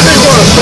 Everyone!